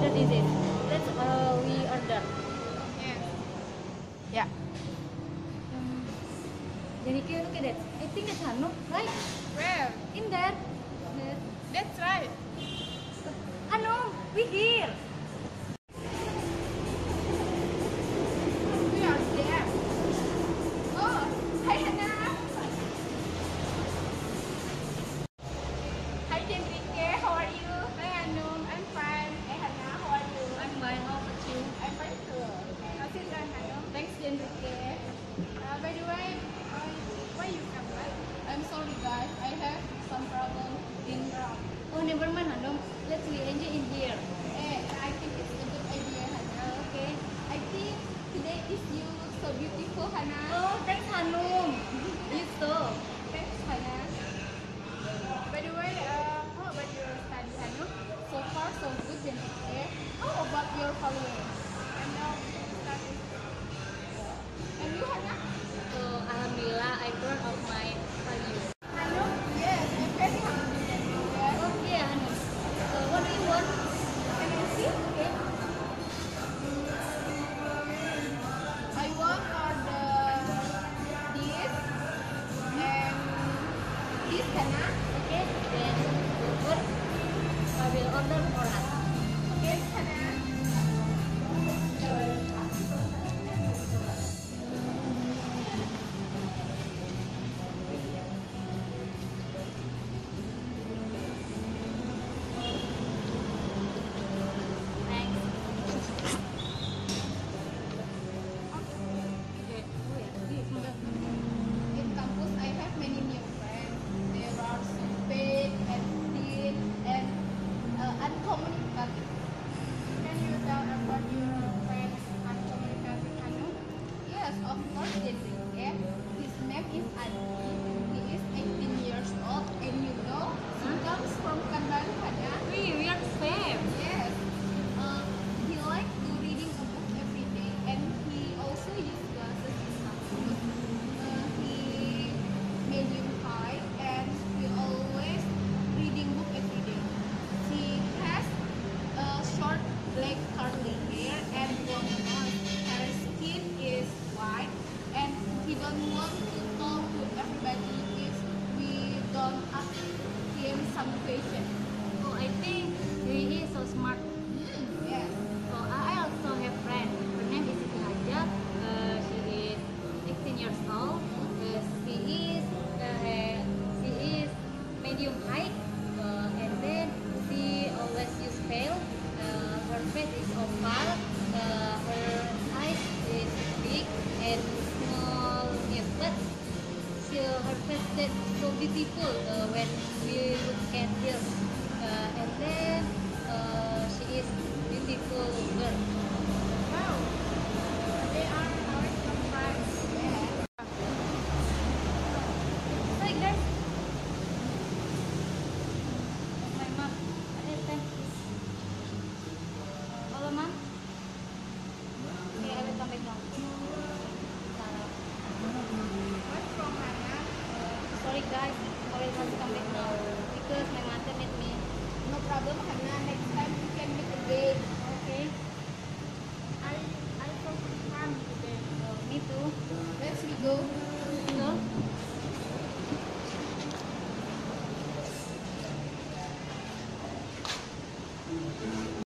the disease. Let's uh, we order. Yeah. Yeah. Um, Janika, look at that. I think it's Hanu, right? Where? In there. there. That's right. Hanu, we. Bill Collins. And now And you Hana? Oh, Alhamdulillah, I grown my Yes, Okay, So what do you want? Can see? Okay. I want the this and this Okay, then we'll order for us. Okay, Hana. Ay. that so beautiful uh, when we look at him uh, and then sorry guys, I will not come back now because my mother made me. No problem, Hannah, next time.